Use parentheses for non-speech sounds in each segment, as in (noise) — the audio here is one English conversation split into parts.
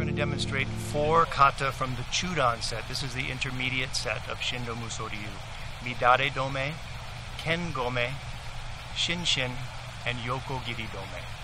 going to demonstrate four kata from the Chudan set. This is the intermediate set of Shindo Musoryu. Midare Dome, Ken Gome, Shin Shin, and Yoko Giri Dome.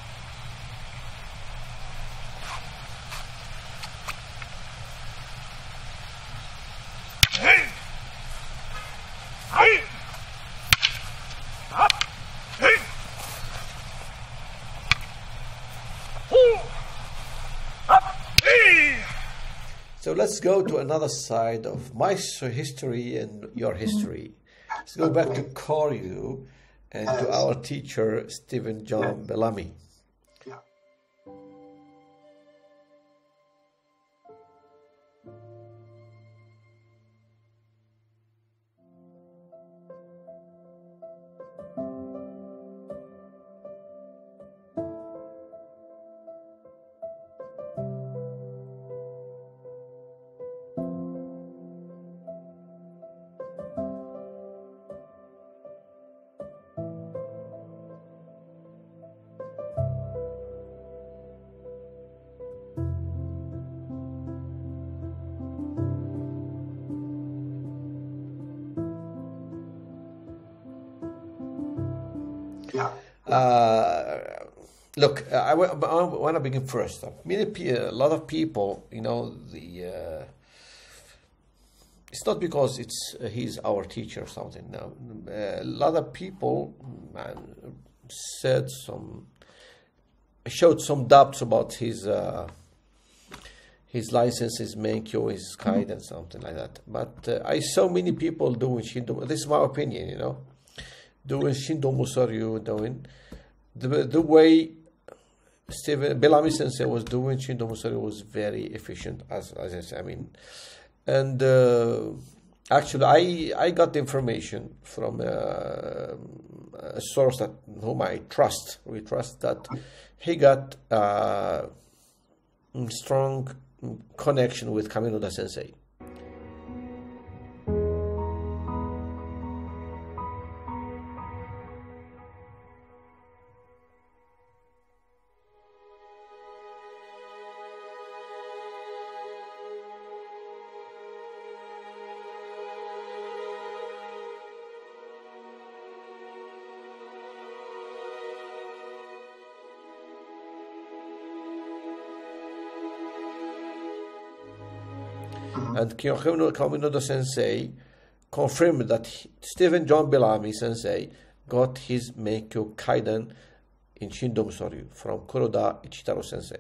Let's go to another side of my history and your history. Let's go back to Koryu and to our teacher, Steven John Bellamy. Uh, look, I, want to begin first. Many, a lot of people, you know, the uh, it's not because it's uh, he's our teacher or something. No, a lot of people said some, showed some doubts about his uh, his license, his menkyo, his guide, and something like that. But uh, I saw many people doing shindo. This is my opinion, you know doing Shindo Musoryu doing the the way Steven Bellamy Sensei was doing Shindo Musoryu was very efficient as as I. I mean, and uh, actually I I got the information from uh, a source that whom I trust. We trust that he got uh, strong connection with Kaminoda Sensei. Uh-huh. and Kyohino Kaminoda Sensei confirmed that Steven John Bellamy Sensei got his Menkyo Kaiden in Shindo Musoryu from Kuroda Ichitaro Sensei.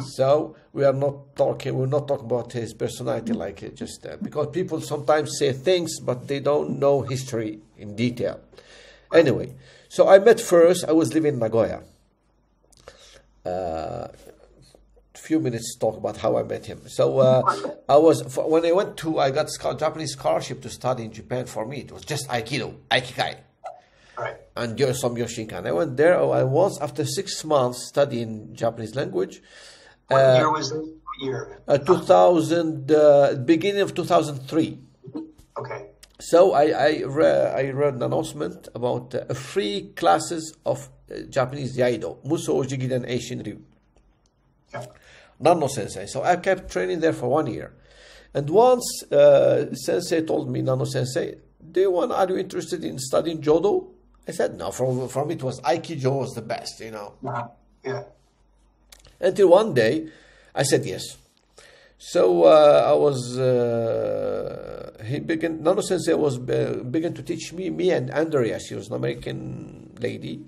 So we are not talking. We're not talking about his personality, like just uh, because people sometimes say things, but they don't know history in detail. Anyway, so I met first. I was living in Nagoya. Uh, few minutes talk about how I met him. So uh, I was for, when I went to I got Japanese scholarship to study in Japan. For me, it was just Aikido, Aikikai, Right. and some Yoshinkan. I went there. I was after six months studying Japanese language. What Uh, year was this? What year? uh, 2000, uh, beginning of 2003. Okay. So I I, re- I read an announcement about uh, free classes of uh, Japanese Iaido, Muso Jikiden Eishin Ryu. Yeah. Nano Sensei. So I kept training there for one year. And once uh, Sensei told me, Nano Sensei, do you want, are you interested in studying Jodo? I said, no, from, me it was Aikido was the best, you know. Uh-huh. Yeah. Until one day, I said yes. So uh, I was, uh, he began, Nano Sensei was uh, began to teach me, me and Andrea, she was an American lady.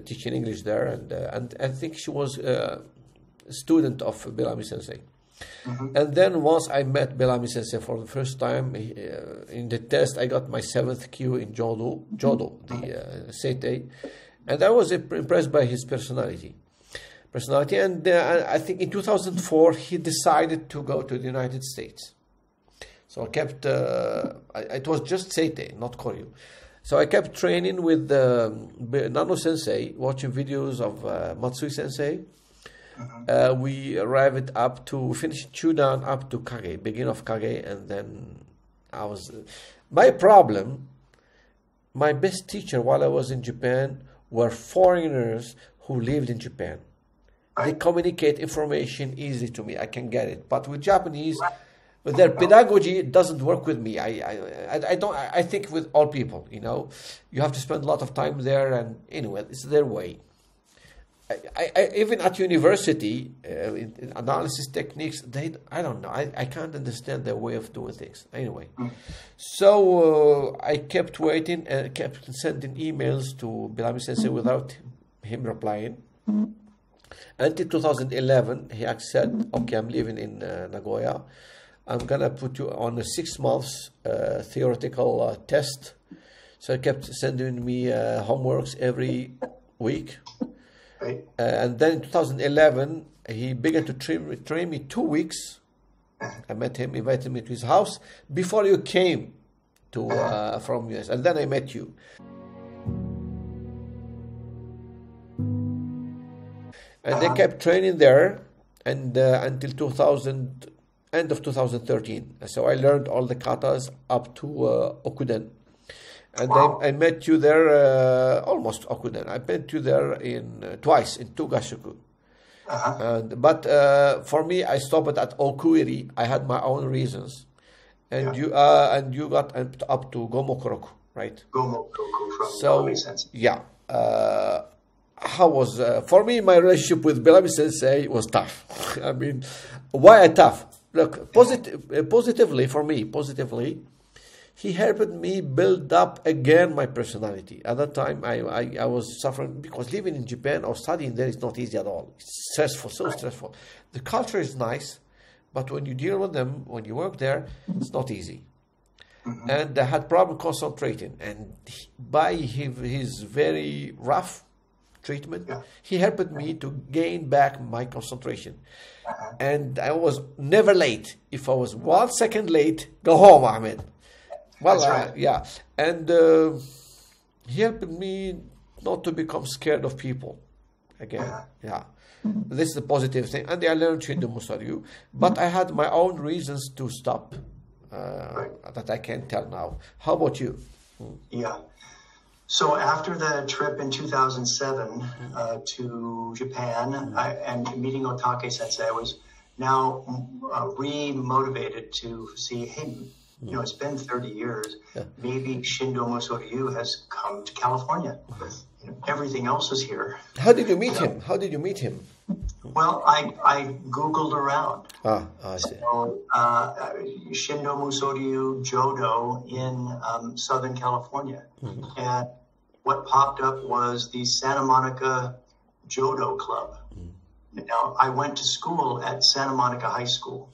Teaching English there, and uh, and I think she was uh, a student of Bellamy Sensei. And then once I met Bellamy Sensei for the first time he, uh, in the test, I got my seventh kyu in Jodo, Jodo, the uh, Seitei, and I was impressed by his personality. Personality, and uh, I think in 2004 he decided to go to the United States. So I kept, uh, I, it was just Seitei, not Koryu. So I kept training with B- Nano Sensei, watching videos of uh, Matsui Sensei. Uh, we arrived up to, we finished Chudan up to Kage, beginning of Kage, and then I was. My problem, my best teacher while I was in Japan were foreigners who lived in Japan. They communicate information easily to me. I can get it. But with Japanese, with their pedagogy, doesn't work with me. I, I, I, don't. I I think with all people, you know, you have to spend a lot of time there, and anyway, it's their way. I, I, I even at university, uh, in, in analysis techniques, they I don't know. I, I can't understand their way of doing things. Anyway, so uh, I kept waiting and kept sending emails to Bellamy Sensei without him replying. Until 2011, he said, "Okay, I'm living in uh, Nagoya. I'm gonna put you on a six months uh, theoretical uh, test." So he kept sending me uh, homeworks every week. Right. Uh, and then in 2011, he began to train, train me two weeks. I met him, invited me to his house before you came to uh, from US, and then I met you. And they kept training there, and uh, until 2000, end of 2013. So I learned all the katas up to uh, Okuden. And Wow. I, I met you there uh, almost Okuden. I met you there in uh, twice in Tugashuku. Uh-huh. And but uh, for me, I stopped at Okuiri. I had my own reasons, and Yeah. you uh, and you got up to, Gomokuroku, right? Gomo Goku from So yeah, uh, how was uh, for me? My relationship with Bellamy Sensei was tough. (laughs) I mean, why tough? Look, positive, uh, positively for me, positively, he helped me build up again my personality. At that time, I, I, I was suffering because living in Japan or studying there is not easy at all. It's stressful, so stressful. The culture is nice, but when you deal with them, when you work there, it's not easy and I had problem concentrating. And by his, his very rough treatment, Yeah. he helped me to gain back my concentration. And I was never late. If I was one second late, go home, Ahmed. Well, That's uh, yeah, and uh, he helped me not to become scared of people again. Uh-huh. Yeah. This is the positive thing. And I learned Shindo Musoryu, but I had my own reasons to stop uh, that I can't tell now. How about you? Yeah. So after the trip in 2007 uh, to Japan I, and meeting Otake Sensei, I was now uh, re-motivated to see, hey, you know, it's been 30 years. Maybe Shindo Musoryu has come to California. You know, everything else is here. How did you meet him? How did you meet him? Well, I, I Googled around. Ah, I see. So, uh, Shindo Musoryu Jodo in um, Southern California. And what popped up was the Santa Monica Jodo Club. Now, I went to school at Santa Monica High School.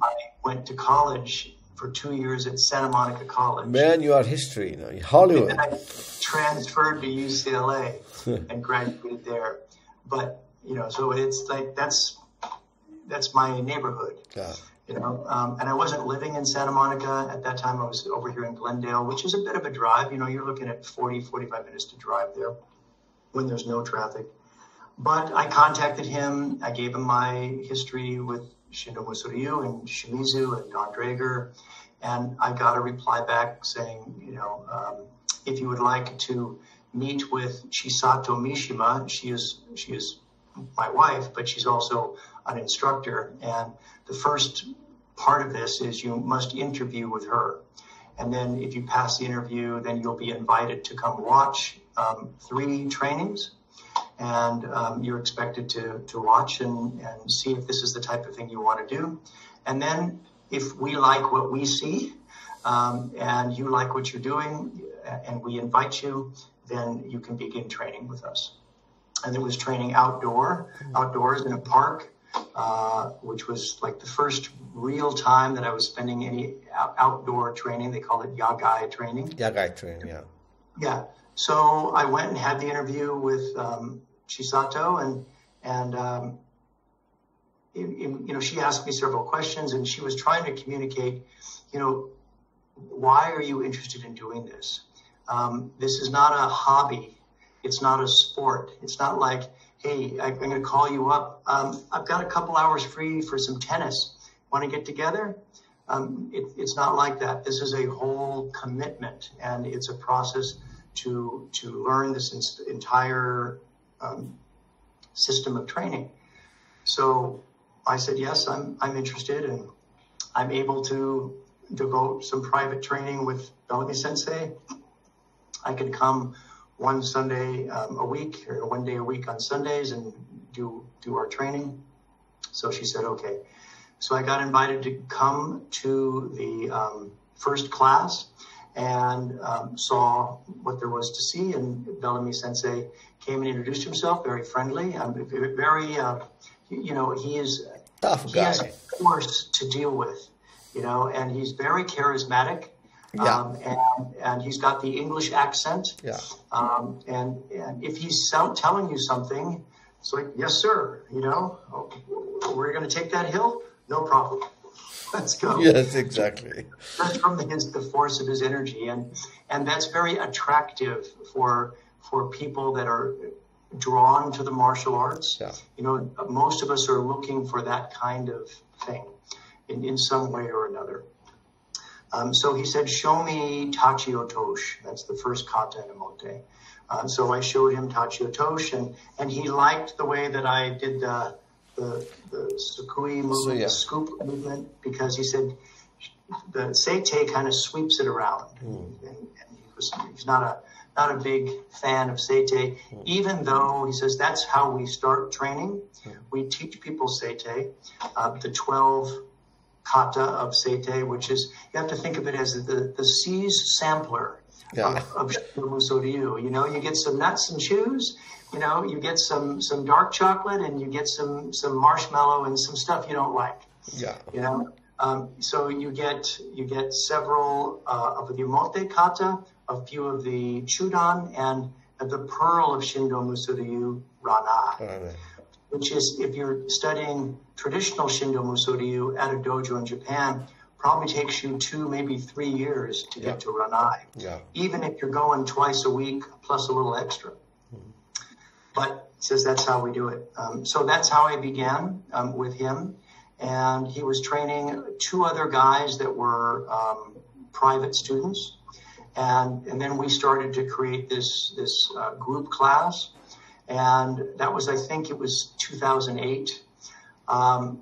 I went to college for two years at Santa Monica College. Man, you are history, you know, Hollywood. And I transferred to UCLA (laughs) and graduated there. But you know, so it's like that's that's my neighborhood. Yeah. You know, um, and I wasn't living in Santa Monica at that time. I was over here in Glendale, which is a bit of a drive. You know, you're looking at 40, 45 minutes to drive there when there's no traffic. But I contacted him. I gave him my history with Shindo Musoryu and Shimizu and Donn Draeger. And I got a reply back saying, you know, um, if you would like to meet with Chisato Mishima, she is, she is my wife, but she's also an instructor. And the first part of this is you must interview with her. And then if you pass the interview, then you'll be invited to come watch um, three trainings. And um, you're expected to, to watch and, and see if this is the type of thing you want to do. And then if we like what we see um, and you like what you're doing and we invite you, then you can begin training with us. And it was training outdoor, outdoors in a park, uh, which was like the first real time that I was spending any out- outdoor training. They call it yagai training. Yagai training, yeah. Yeah. So I went and had the interview with um, Chisato, and and um, in- in- you know she asked me several questions, and she was trying to communicate, you know, why are you interested in doing this? Um, this is not a hobby. It's not a sport. It's not like, hey, I'm going to call you up. Um, I've got a couple hours free for some tennis. Want to get together? Um, it, it's not like that. This is a whole commitment, and it's a process to to learn this entire um, system of training. So I said yes, I'm I'm interested, and I'm able to devote some private training with Bellamy Sensei. I could come one Sunday um, a week or one day a week on Sundays and do do our training. So she said okay. So I got invited to come to the um, first class and um, saw what there was to see. And Bellamy Sensei came and introduced himself, very friendly, um, very, uh, you know, he is Tough guy. he has a force to deal with, you know, and he's very charismatic. Yeah. Um, and, and he's got the English accent. Yeah. Um, and, and if he's sell, telling you something, it's like, yes, sir, you know, oh, we're going to take that hill. No problem. (laughs) Let's go (laughs) Yes, exactly. that's from his the force of his energy and and that's very attractive for for people that are drawn to the martial arts Yeah. you know most of us are looking for that kind of thing in, in some way or another um, so he said show me tachi otosh that's the first kata in Omote uh, so I showed him tachi otosh and and he liked the way that I did the the, the sukui movement, yeah. the scoop movement, because he said the Seitei kind of sweeps it around. And, and he was, he's not a not a big fan of Seitei, even though he says that's how we start training. We teach people Seitei, uh, the 12 kata of Seitei, which is, you have to think of it as the, the See's sampler Yeah. of, of Musoryu. You know, you get some nuts and chews, you know, you get some, some dark chocolate and you get some, some marshmallow and some stuff you don't like Yeah. you know. Um, so you get you get several uh, of the Mote Kata, a few of the Chudan, and the Pearl of Shindo Musoryu Rana, Alright. Which is if you're studying traditional Shindo Musoryu at a dojo in Japan, probably takes you two, maybe three years to get to Ranai, Yeah. even if you're going twice a week plus a little extra. But he says that's how we do it. Um, so that's how I began um, with him. And he was training two other guys that were um, private students. And, and then we started to create this, this uh, group class. And that was, I think it was 2008. Um,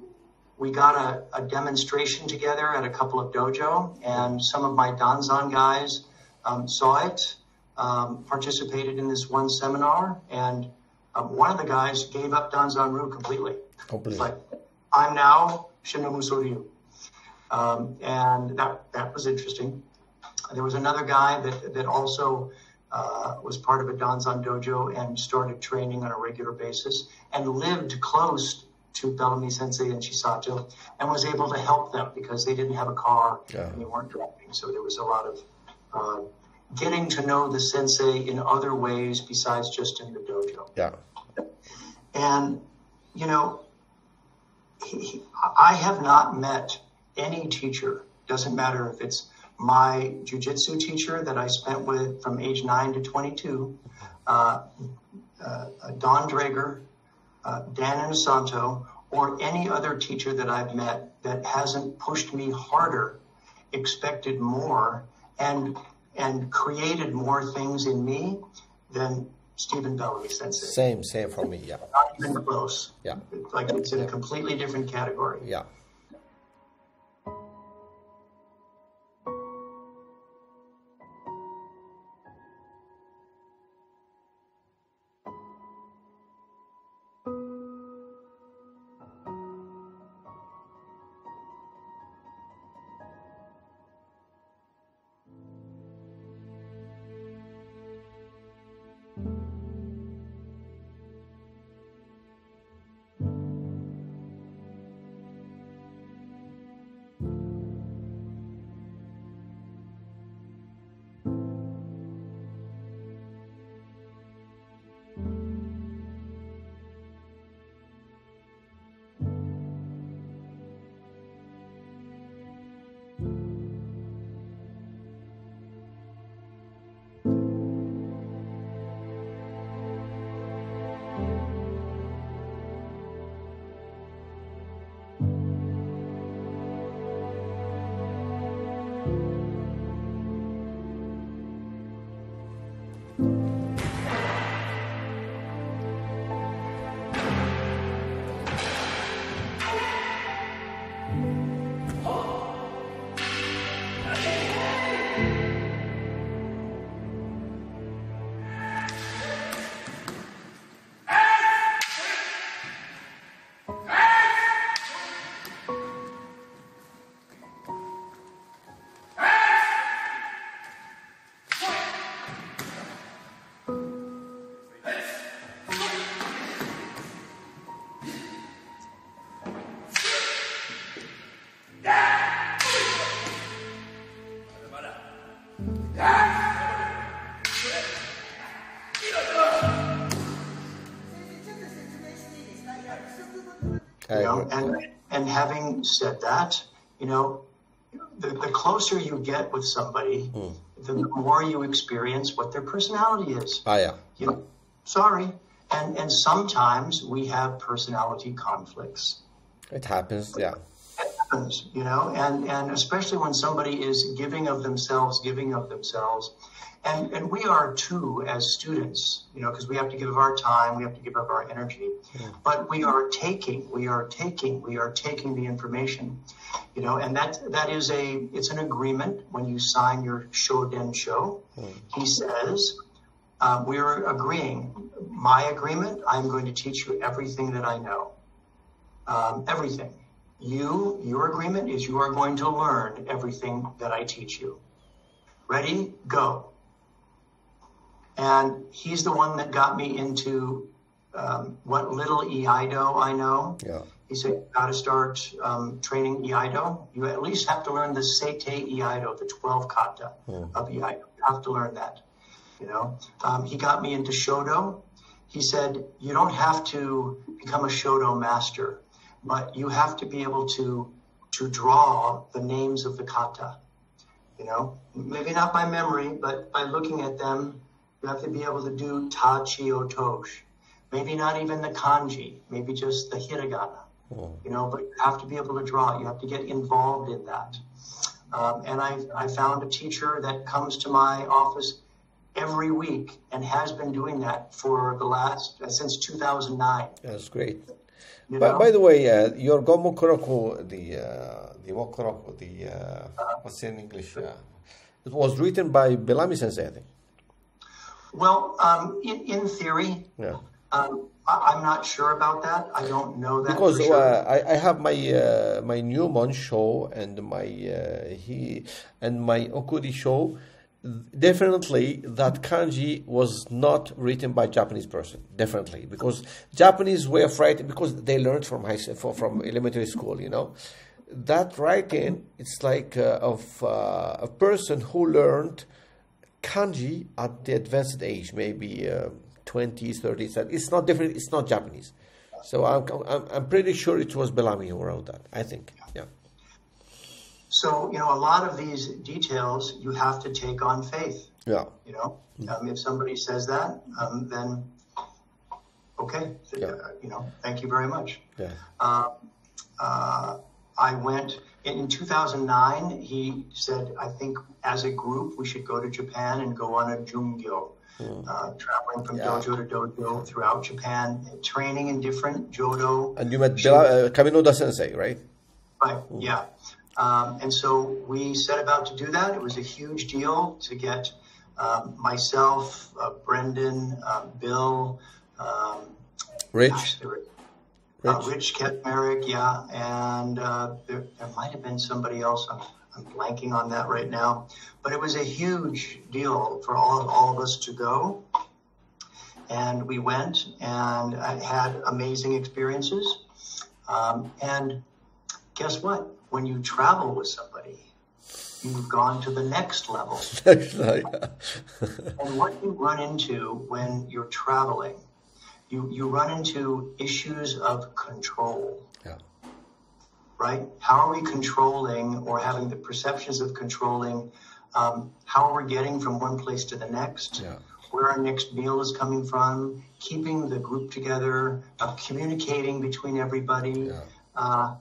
we got a, a demonstration together at a couple of dojo, and some of my Danzan guys um, saw it, um, participated in this one seminar, and um, one of the guys gave up Danzan Ryu completely. Completely. Like, I'm now Shindo Musoryu. Um, and that, that was interesting. There was another guy that, that also uh, was part of a Danzan dojo and started training on a regular basis and lived close to Bellamy Sensei and Chisato and was able to help them because they didn't have a car Yeah. and they weren't driving. So there was a lot of uh, getting to know the sensei in other ways besides just in the dojo. Yeah. And, you know, he, he, I have not met any teacher, doesn't matter if it's my jujitsu teacher that I spent with from age 9 to 22, uh, uh, Donn Draeger, uh, Dan Inosanto, or any other teacher that I've met that hasn't pushed me harder, expected more, and and created more things in me than Steven Bellamy Sensei. Same, same for me. Yeah. Not even close. Yeah. Like it's in a completely different category. Yeah. You know, and and having said that, you know, the, the closer you get with somebody, the more you experience what their personality is. Ah, yeah. You know, sorry, and and sometimes we have personality conflicts. It happens. Yeah. happens, you know, and, and especially when somebody is giving of themselves, giving of themselves. And, and we are too as students, you know, because we have to give of our time, we have to give up our energy. But we are taking, we are taking, we are taking the information, you know, and that that is a it's an agreement when you sign your Shoden show. He says, uh, we're agreeing. My agreement, I'm going to teach you everything that I know um, everything. You, your agreement is you are going to learn everything that I teach you. Ready? Go. And he's the one that got me into um, what little Iaido I know. Yeah. He said, you got to start um, training Iaido. You at least have to learn the Seitei Iaido, the 12 kata of Iaido. You have to learn that. You know, um, he got me into Shodo. He said, you don't have to become a Shodo master, but you have to be able to to draw the names of the kata. You know, maybe not by memory, but by looking at them, you have to be able to do ta chi tosh. Maybe not even the kanji, maybe just the hiragana. You know, but you have to be able to draw. You have to get involved in that. Um, and I, I found a teacher that comes to my office every week and has been doing that for the last uh, since 2009. That's great. You By, know? by the way, uh, your Gomokuroku, the uh, the the uh, what's in English? Uh, it was written by Bellamy Sensei, I think. Well, um, in, in theory, Yeah. um, I, am not sure about that. I don't know that because sure. uh, I, I have my uh, my Newman show and my uh, he and my Okudi show. Definitely, that kanji was not written by Japanese person. Definitely, because Japanese way of writing, because they learned from high from elementary school. You know, that writing it's like uh, of uh, a person who learned kanji at the advanced age, maybe. Uh, 20s, 30s. It's not different. It's not Japanese. So I'm, I'm, I'm pretty sure it was Bellamy who wrote that. I think. Yeah. So you know, a lot of these details you have to take on faith. Yeah. You know, um, if somebody says that, um, then okay. Yeah. Uh, you know, thank you very much. Yeah. Uh, uh, I went in 2009. He said, I think as a group we should go to Japan and go on a jungyo mm. uh, traveling from yeah. dojo to dojo throughout Japan, training in different jodo. And you met Bela, uh, Kaminoda Sensei, right? Right. Mm. Yeah. Um, and so we set about to do that. It was a huge deal to get um, myself, uh, Brendan, uh, Bill, um, Rich. Gosh, Rich. Uh, Rich Ketmerick, yeah, and uh, there, there might have been somebody else. I'm I'm blanking on that right now, but it was a huge deal for all of, all of us to go. And we went and I had amazing experiences. Um, and guess what? When you travel with somebody, you've gone to the next level. (laughs) and what you run into when you're traveling, you, you run into issues of control. Yeah right? How are we controlling or having the perceptions of controlling? Um, how are we getting from one place to the next? Yeah. Where our next meal is coming from? Keeping the group together, uh, communicating between everybody. Yeah. Uh,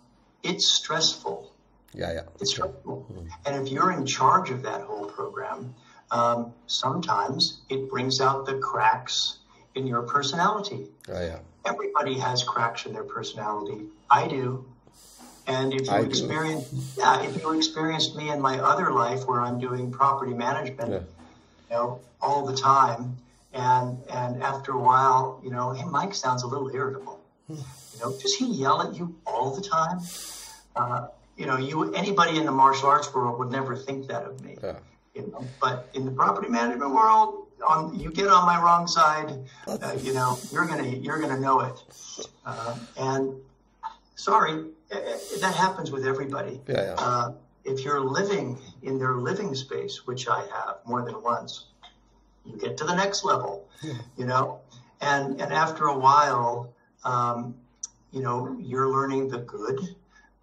it's stressful. Yeah, yeah. It's stressful. Mm-hmm. And if you're in charge of that whole program, um, sometimes it brings out the cracks in your personality. Oh, yeah. Everybody has cracks in their personality. I do. And if you I experience, yeah, if you experienced me in my other life where I'm doing property management, yeah. you know, all the time, and and after a while, you know, hey, Mike sounds a little irritable. You know, does he yell at you all the time? Uh, you know, you anybody in the martial arts world would never think that of me. Yeah. You know, but in the property management world, on you get on my wrong side, uh, you know, you're gonna you're gonna know it. Uh, and sorry, that happens with everybody. Yeah, yeah. Uh, if you're living in their living space, which I have more than once, you get to the next level, (laughs) you know, and and after a while, um, you know, you're learning the good,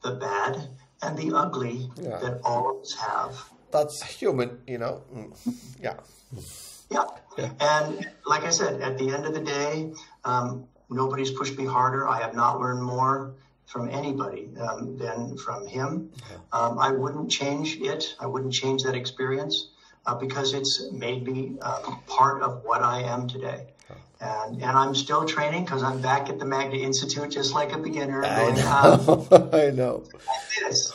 the bad, and the ugly yeah. that all of us have. That's human, you know. Mm. Yeah. Yeah. Yeah. And like I said, at the end of the day, um, nobody's pushed me harder. I have not learned more from anybody um, than from him. Um, I wouldn't change it. I wouldn't change that experience uh, because it's made me uh, part of what I am today. And, and I'm still training because I'm back at the Magda Institute just like a beginner. I (laughs) know. I know.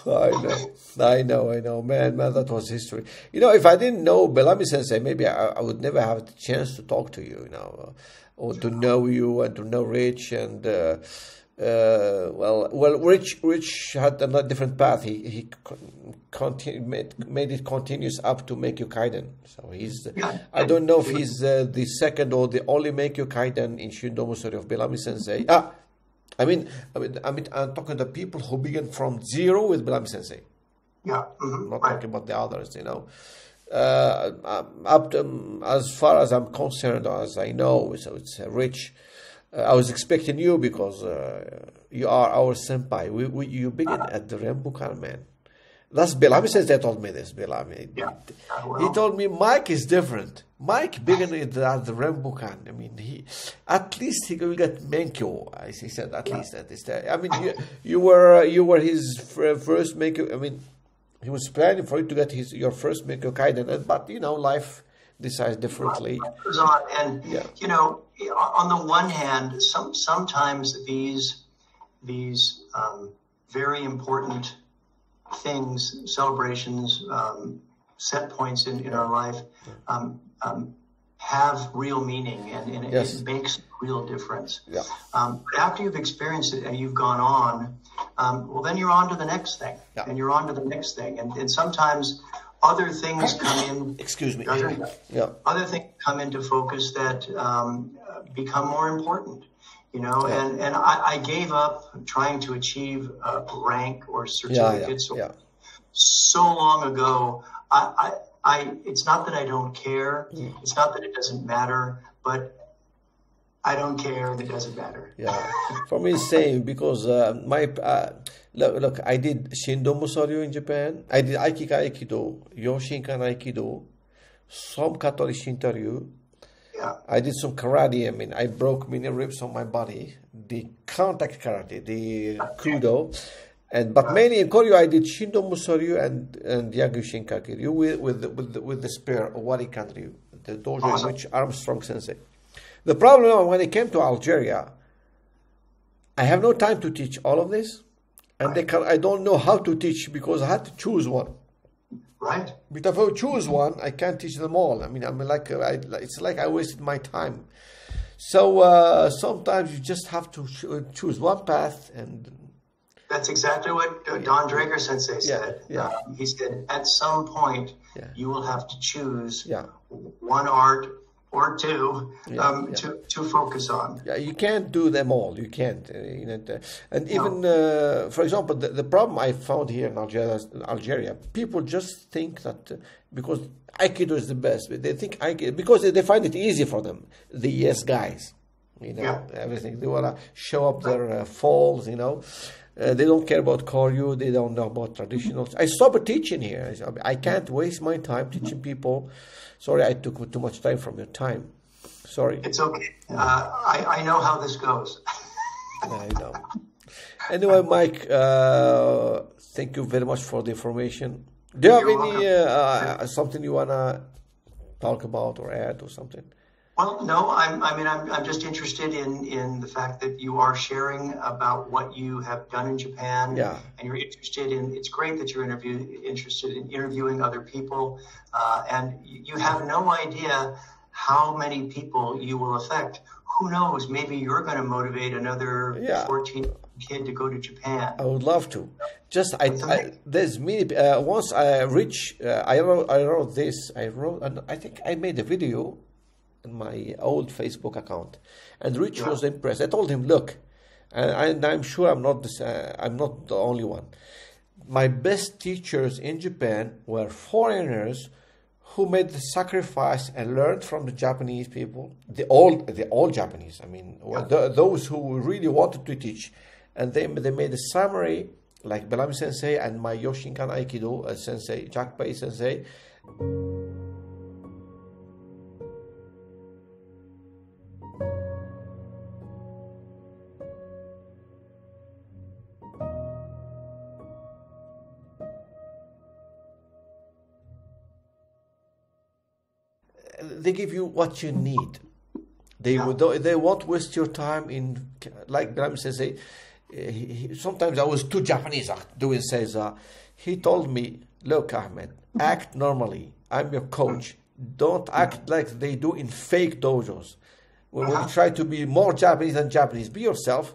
I know. I know. I know. Man, man, that was history. You know, if I didn't know Bellamy Sensei, maybe I, I would never have the chance to talk to you, you know, or to know you and to know Rich and. Uh, uh, well, well, Rich, Rich had a different path. He he made, made it continuous up to Menkyo Kaiden. So he's. I don't know if he's uh, the second or the only Menkyo Kaiden in Shindo Musoryu of Bellamy Sensei. Ah, I mean, I mean, I mean, I'm talking to people who begin from zero with Bellamy Sensei. Yeah, mm-hmm. not talking about the others. You know, uh, up to, um, as far as I'm concerned, as I know, so it's Rich. Uh, I was expecting you because uh, you are our senpai. We, we, you begin at the Renbukan, man. That's Bellamy says they told me this, Bellamy. Yeah. He told me Mike is different. Mike began at the Renbukan. I mean, he at least he will get Menkyo. As he said, at yeah. least at this time. I mean, you, you were you were his first Menkyo. I mean, he was planning for you to get his your first Menkyo Kaiden, but you know, life decides differently. And yeah. you know, on the one hand, some sometimes these these um, very important things, celebrations, um, set points in, in our life, um, um have real meaning and, and Yes. it makes real difference. Yeah. Um, but after you've experienced it and you've gone on, um, well, then you're on to the next thing, Yeah. and you're on to the next thing, and, and sometimes other things come in. Excuse me. Other, (laughs) Yeah. other things come into focus that um, become more important. You know, Yeah. and, and I, I gave up trying to achieve a rank or Yeah, certificates yeah, yeah. so long ago. I, I, I, it's not that I don't care. It's not that it doesn't matter, but I don't care it doesn't matter. Yeah, for me, same because uh, my uh, look, look, I did Shindo Musoryu in Japan. I did Aikikai Aikido, Yoshinkan Aikido, some Katori Shintoryu. Yeah. I did some karate. I mean, I broke many ribs on my body. The contact karate, the kudo, and but mainly in Koryu, I did Shindo Musoryu and and Yagyu Shinkageryu with with the, with the, with the spear Warikan Ryu, the dojo Awesome. in which Armstrong Sensei. The problem when I came to Algeria, I have no time to teach all of this, and they can, I don't know how to teach because I had to choose one. Right? But if I choose one, I can't teach them all. I mean, I'm like, I, it's like I wasted my time. So uh, sometimes you just have to choose one path, and That's exactly what Donn Draeger Sensei said. yeah. Um, he said, at some point, Yeah. you will have to choose Yeah. one art or two um. To, to focus on. yeah, you can't do them all. You can't. Uh, you know, the- and even, uh, for example, the, the problem I found here in Algeria, Algeria, people just think that uh, because Aikido is the best, they think Aikido because they, find it easy for them. The yes guys, you know, Yeah. everything. They wanna show up their uh, falls, you know. Uh, they don't care about choreo. They don't know about traditionals. I stopped teaching here. I, I can't waste my time teaching people. Sorry, I took too much time from your time. Sorry. It's okay. Uh, I, I know how this goes. (laughs) I know. Anyway, Mike, uh, thank you very much for the information. Do you have You're any uh, uh, something you wanna talk about or add or something? Well, no, I'm, I mean, I'm, I'm just interested in, in the fact that you are sharing about what you have done in Japan. Yeah. And you're interested in, it's great that you're interview, interested in interviewing other people. Uh, and you have no idea how many people you will affect. Who knows? Maybe you're going to motivate another Yeah. 14 kid to go to Japan. I would love to. Just I, I there's many. Uh, once I reach, uh, I wrote I wrote this. I wrote and I think I made a video my old Facebook account, and Rich was impressed. I told him, look, and, I'm sure I'm not this, uh, I'm not the only one. My best teachers in Japan were foreigners who made the sacrifice and learned from the Japanese people, the old, the old Japanese. I mean, well, the, those who really wanted to teach, and they they made a summary like Bellamy Sensei and my Yoshinkan Aikido uh, Sensei, Jack Pai Sensei. What you need. They would they won't waste your time in like Graham says. They, he, sometimes I was too Japanese uh, doing says. Uh, he told me, "Look, Ahmed, act normally. I'm your coach. Don't act like they do in fake dojos. When we try to be more Japanese than Japanese, be yourself.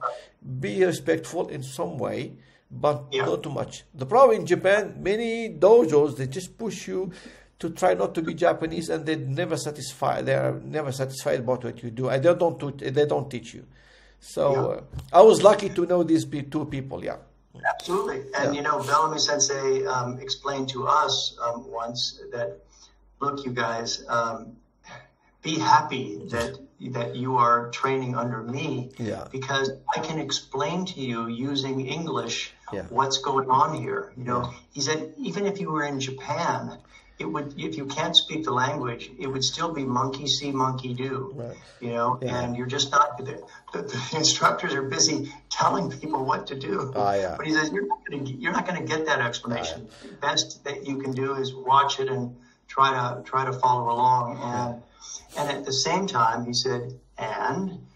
Be respectful in some way." But Yeah. not too much. The problem in Japan, many dojos they just push you to try not to be Japanese, and they never satisfy. They are never satisfied about what you do, and they don't. do- They don't teach you. So uh, I was lucky to know these two people. Yeah, Absolutely. And, you know, Bellamy Sensei um, explained to us um, once that, look, you guys, um, be happy that that you are training under me Yeah. because I can explain to you using English Yeah. what's going on here. You know, he said even if you were in Japan, it would if you can't speak the language, it would still be monkey see, monkey do. Right. You know, Yeah. and you're just not the, the, the (laughs) instructors are busy telling people what to do. Ah, yeah. But he says you're not going to you're not going to get that explanation. The best that you can do is watch it and try to try to follow along. And and at the same time, he said, and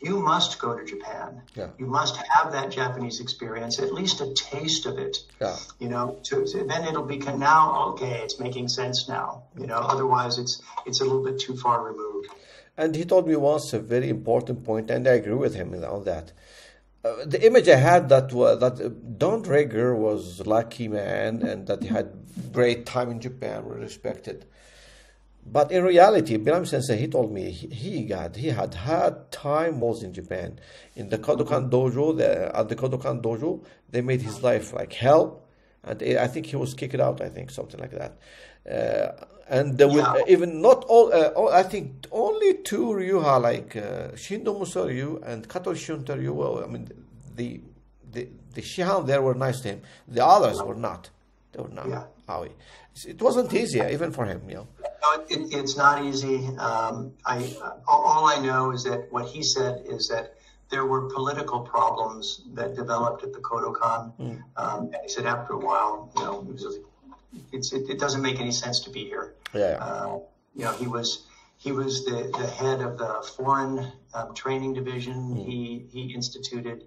you must go to Japan. Yeah. You must have that Japanese experience, at least a taste of it. Yeah. You know, to, then it'll be now okay. It's making sense now. You know, otherwise it's it's a little bit too far removed. And he told me once a very important point, and I agree with him on that. Uh, the image I had that was that uh, Donn Draeger was lucky man and that he had great time in Japan, were respected. But in reality, Bellamy Sensei, he told me he, he got he had had time was in Japan. In the Kodokan dojo, the, at the Kodokan dojo, they made his life like hell, and I think he was kicked out. I think something like that. Uh, and there were even not all, uh, all. I think only two Ryuha like uh, Shindo Musoryu and Katori Shintoryu. Well, I mean the the the Shihan there were nice to him. The others were not. They were not. Yeah. It wasn't easy even for him. You know. No, it, it, it's not easy. Um, I all, all I know is that what he said is that there were political problems that developed at the Kodokan, um, and he said after a while, you know, it, was, it's, it, it doesn't make any sense to be here. Yeah. Uh, you know, he was he was the, the head of the foreign um, training division. He he instituted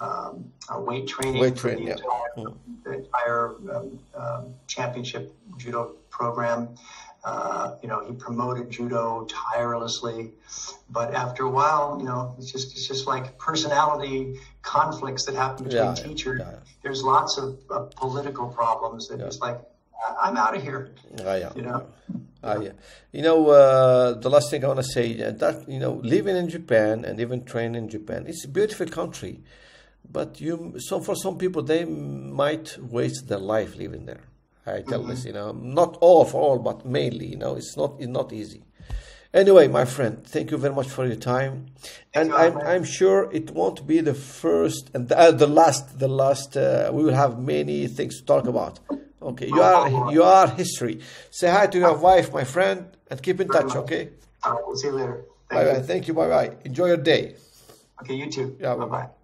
um, a weight training Weight for the yeah. entire, the entire um, um, championship judo program. Uh, you know, he promoted judo tirelessly, but after a while, you know, it's just it's just like personality conflicts that happen between Yeah, yeah, teachers. yeah. There's lots of uh, political problems that it's like "I- I'm out of here. Ah, yeah. You know. Ah, yeah. You know, uh, the last thing I want to say uh, that you know, living in Japan and even training in Japan, it's a beautiful country, but you so for some people they might waste their life living there. I tell this, you know, not all for all, but mainly, you know, it's not it's not easy. Anyway, my friend, thank you very much for your time, and you, I'm I'm sure it won't be the first and the, uh, the last. The last, uh, we will have many things to talk about. Okay, you are you are history. Say hi to your wife, my friend, and keep in touch. Okay, All right, we'll see you later. Thank bye you. bye. Thank you. Bye bye. Enjoy your day. Okay, you too. Yeah, bye-bye. bye.